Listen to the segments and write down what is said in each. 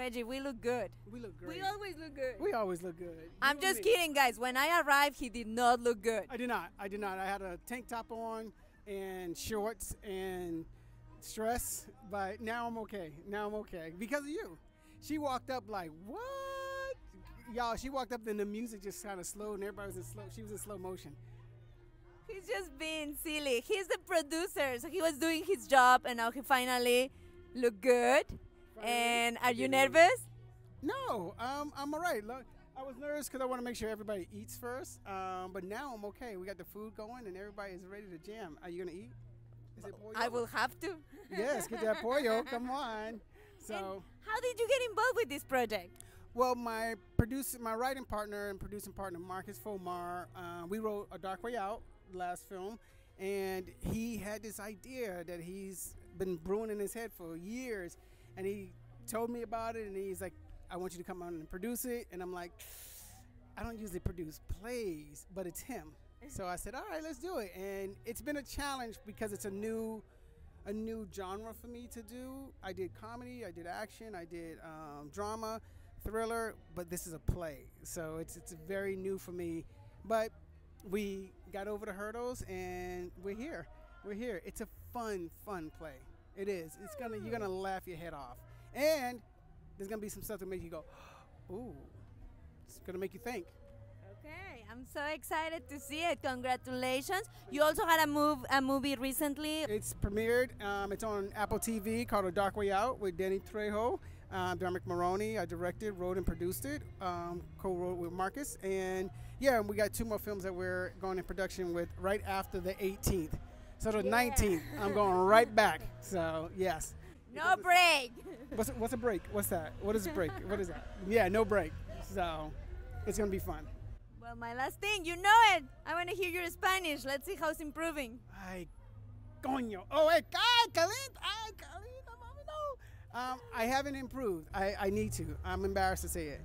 Reggie, we look good. We look great. We always look good. We always look good. I'm just kidding, guys. When I arrived, he did not look good. I did not. I did not. I had a tank top on and shorts and stress, but now I'm okay. Now I'm okay because of you. She walked up like, what? Y'all, she walked up and the music just kind of slowed and everybody was in slow. She was in slow motion. He's just being silly. He's the producer, so he was doing his job, and now he finally look good. And are you nervous? No, um, I'm all right. Look, I was nervous because I want to make sure everybody eats first. Um, but now I'm okay. We got the food going and everybody is ready to jam. Are you gonna eat? Is it pollo? I will have to. Yes, get that pollo. Come on. So. And how did you get involved with this project? Well, my producer, my writing partner and producing partner, Marcus Fomar, uh, we wrote A Dark Way Out, last film, and he had this idea that he's been brewing in his head for years, and he told me about it, and he's like, "I want you to come on and produce it," and I'm like, "I don't usually produce plays, but it's him." So I said, "All right, let's do it," and it's been a challenge because it's a new a new genre for me to do. I did comedy, I did action, I did um, drama, thriller, but this is a play, so it's it's very new for me. But we got over the hurdles, and we're here. We're here. It's a fun, fun play. It is. It's gonna you're gonna laugh your head off, and there's gonna be some stuff that make you go, ooh. It's gonna make you think. Okay, I'm so excited to see it. Congratulations! You also had a move a movie recently. It's premiered. Um, it's on Apple TV called A Dark Way Out with Danny Trejo, um, Dermot Mulroney. I directed, wrote, and produced it. Um, co-wrote with Marcus, and yeah, we got two more films that we're going in production with right after the 18th. So the 19th, I'm going right back. So yes. No break. What's a, what's a break? What's that? What is a break? What is that? Yeah, no break. So it's gonna be fun. Well, my last thing, you know it. I want to hear your Spanish. Let's see how it's improving. Ay, coño. Oh, ay, caliente. Ay, no. Um, I haven't improved. I, I need to. I'm embarrassed to say it.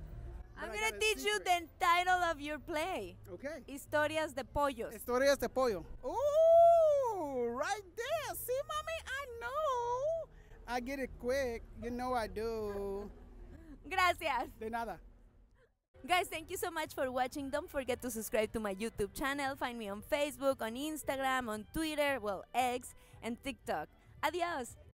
I'm gonna got a teach you the title of your play. Okay. Historias de pollos. Historias de pollo. Ooh, right there. See, mommy, I know. I get it quick. You know I do. Gracias. De nada. Guys, thank you so much for watching. Don't forget to subscribe to my YouTube channel. Find me on Facebook, on Instagram, on Twitter, well, X, and TikTok. Adios.